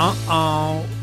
Uh oh.